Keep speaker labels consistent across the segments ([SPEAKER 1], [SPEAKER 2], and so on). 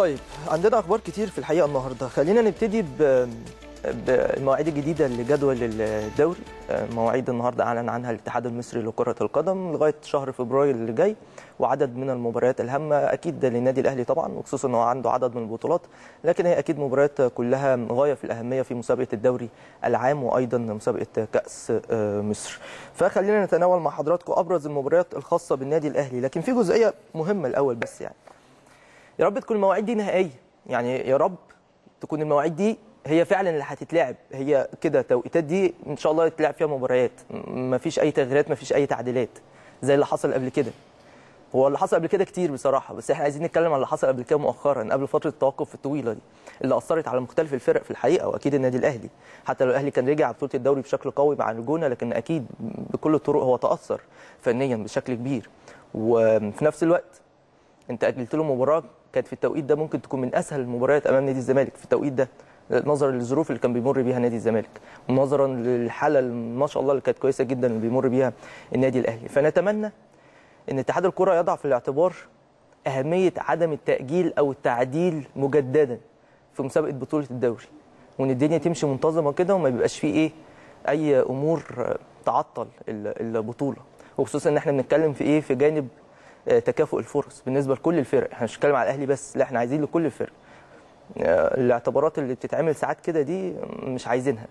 [SPEAKER 1] طيب عندنا أخبار كتير في الحقيقة النهارده. خلينا نبتدي ب بالمواعيد الجديده لجدول الدوري. مواعيد النهارده أعلن عنها الاتحاد المصري لكرة القدم لغاية شهر فبراير اللي جاي وعدد من المباريات الهامة أكيد للنادي الأهلي طبعا وخصوصا إن هو عنده عدد من البطولات لكن هي أكيد مباريات كلها غايه في الأهمية في مسابقة الدوري العام وأيضا مسابقة كأس مصر. فخلينا نتناول مع حضراتكم أبرز المباريات الخاصة بالنادي الأهلي لكن في جزئية مهمة الأول بس يعني. يا رب تكون المواعيد دي نهائية. يعني يا رب تكون المواعيد دي هي فعلا اللي هتتلعب. هي كده توقيتات دي إن شاء الله يتلعب فيها مباريات. ما فيش أي تغييرات ما فيش أي تعديلات زي اللي حصل قبل كده. هو اللي حصل قبل كده كتير بصراحة بس إحنا عايزين نتكلم عن اللي حصل قبل كده مؤخرا قبل فترة التوقف الطويلة دي اللي أثرت على مختلف الفرق في الحقيقة وأكيد النادي الأهلي. حتى لو الأهلي كان رجع بطولة الدوري بشكل قوي مع الجونة لكن أكيد بكل الطرق هو تأثر فنيا بشكل كبير. وفي نفس الوقت انت اجلت له مباراة كانت في التوقيت ده ممكن تكون من أسهل المباريات أمام نادي الزمالك في التوقيت ده نظرا للظروف اللي كان بيمر بيها نادي الزمالك ونظرا للحالة ما شاء الله اللي كانت كويسة جدا اللي بيمر بيها النادي الأهلي. فنتمنى إن اتحاد الكرة يضع في الاعتبار أهمية عدم التأجيل أو التعديل مجددا في مسابقة بطولة الدوري. وإن الدنيا تمشي منتظمة كده وما بيبقاش فيه إيه أي أمور تعطل البطولة. وخصوصا إن إحنا بنتكلم في إيه في جانب تكافؤ الفرص بالنسبة لكل الفرق. إحنا مش بنتكلم على الأهلي بس لا إحنا عايزين لكل الفرق. الاعتبارات اللي بتتعمل ساعات كده دي مش عايزينها.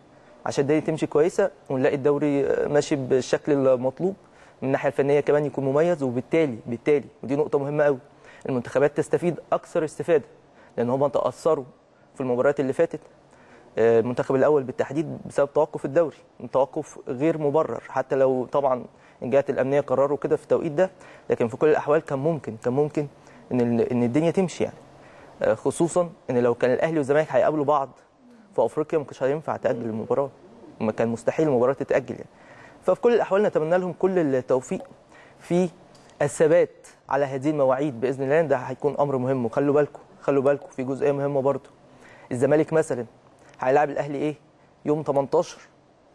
[SPEAKER 1] عشان الدنيا تمشي كويسة ونلاقي الدوري ماشي بالشكل المطلوب من الناحية الفنية كمان يكون مميز وبالتالي بالتالي ودي نقطة مهمة قوي المنتخبات تستفيد أكثر استفادة لأن هم تأثروا في المباريات اللي فاتت المنتخب الأول بالتحديد بسبب توقف الدوري توقف غير مبرر حتى لو طبعا الجهات الأمنية قرروا كده في التوقيت ده لكن في كل الأحوال كان ممكن كان ممكن إن إن الدنيا تمشي يعني. خصوصا إن لو كان الأهلي والزمالك هيقابلوا بعض في أفريقيا ما كانش هينفع تأجل المباراة ما كان مستحيل المباراة تتأجل يعني. ففي كل الأحوال نتمنى لهم كل التوفيق في الثبات على هذه المواعيد بإذن الله ده هيكون أمر مهم وخلوا بالكم خلوا بالكم في جزئية مهمة برضه. الزمالك مثلا هيلاعب الأهلي إيه؟ يوم 18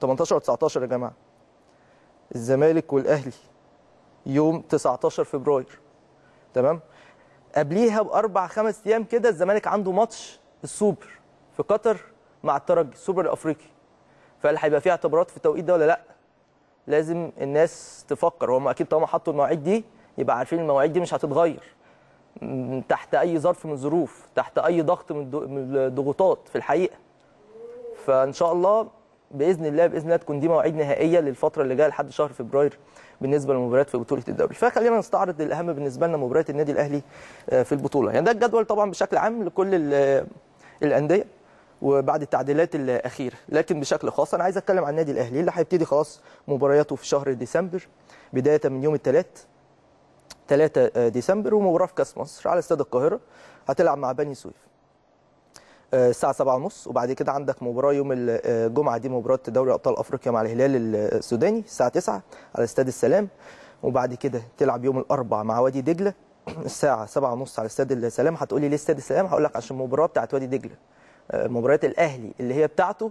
[SPEAKER 1] 18 و 19 يا جماعة. الزمالك والأهلي يوم 19 فبراير. تمام؟ قبليها بأربع خمس أيام كده الزمالك عنده ماتش السوبر في قطر مع الترجي السوبر الأفريقي. فهل هيبقى فيه اعتبارات في التوقيت ده ولا لأ؟ لازم الناس تفكر. هم أكيد طالما حطوا المواعيد دي يبقى عارفين المواعيد دي مش هتتغير. تحت أي ظرف من الظروف تحت أي ضغط من الضغوطات في الحقيقة. فإن شاء الله بإذن الله بإذن الله تكون دي مواعيد نهائية للفترة اللي جاية لحد شهر فبراير بالنسبة للمباريات في بطولة الدوري. فخلينا نستعرض الأهم بالنسبة لنا مباريات النادي الأهلي في البطولة. يعني ده الجدول طبعا بشكل عام لكل الأندية وبعد التعديلات الأخيرة. لكن بشكل خاص أنا عايز أتكلم عن النادي الأهلي اللي هيبتدي خلاص مبارياته في شهر ديسمبر بداية من يوم الثلاث 3 ديسمبر ومباراة في كأس مصر على استاد القاهرة. هتلعب مع بني سويف. الساعة 7:30 وبعد كده عندك مباراة يوم الجمعة دي مباراة دوري أبطال أفريقيا مع الهلال السوداني الساعة 9 على استاد السلام. وبعد كده تلعب يوم الأربع مع وادي دجلة الساعة 7:30 على استاد السلام. هتقولي ليه استاد السلام؟ هقول لك عشان المباراة بتاعت وادي دجلة. مباريات الأهلي اللي هي بتاعته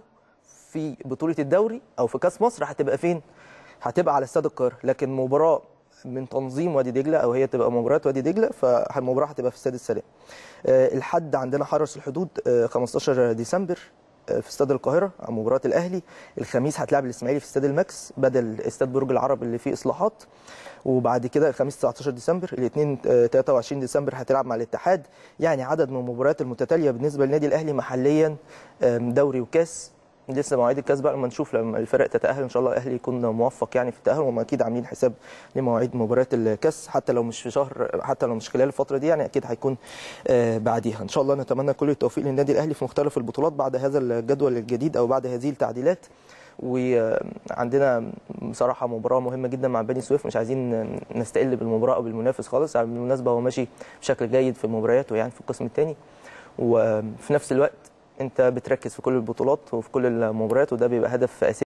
[SPEAKER 1] في بطولة الدوري أو في كأس مصر هتبقى فين؟ هتبقى على استاد القاهرة. لكن مباراة من تنظيم وادي دجلة أو هي تبقى مباراه وادي دجلة فالمباراة هتبقى في استاد السلام. الحد عندنا حرس الحدود 15 ديسمبر في استاد القاهرة مباراة الأهلي. الخميس هتلعب الإسماعيلي في استاد الماكس بدل استاد برج العرب اللي فيه إصلاحات. وبعد كده الخميس 19 ديسمبر الاثنين 23 ديسمبر هتلعب مع الاتحاد. يعني عدد من المباريات المتتالية بالنسبة للنادي الأهلي محليا دوري وكاس. لسه مواعيد الكاس بقى لما نشوف لما الفرق تتأهل إن شاء الله الأهلي يكون موفق يعني في التأهل وهم أكيد عاملين حساب لمواعيد مباريات الكاس حتى لو مش في شهر حتى لو مش خلال الفترة دي يعني أكيد هيكون بعديها. إن شاء الله نتمنى كل التوفيق للنادي الأهلي في مختلف البطولات بعد هذا الجدول الجديد أو بعد هذه التعديلات. وعندنا بصراحة مباراة مهمة جدا مع بني سويف مش عايزين نستقل بالمباراة أو بالمنافس خالص. بالمناسبه هو ماشي بشكل جيد في مبارياته يعني في القسم الثاني. وفي نفس الوقت انت بتركز في كل البطولات وفي كل المباريات وده بيبقى هدف أساسي.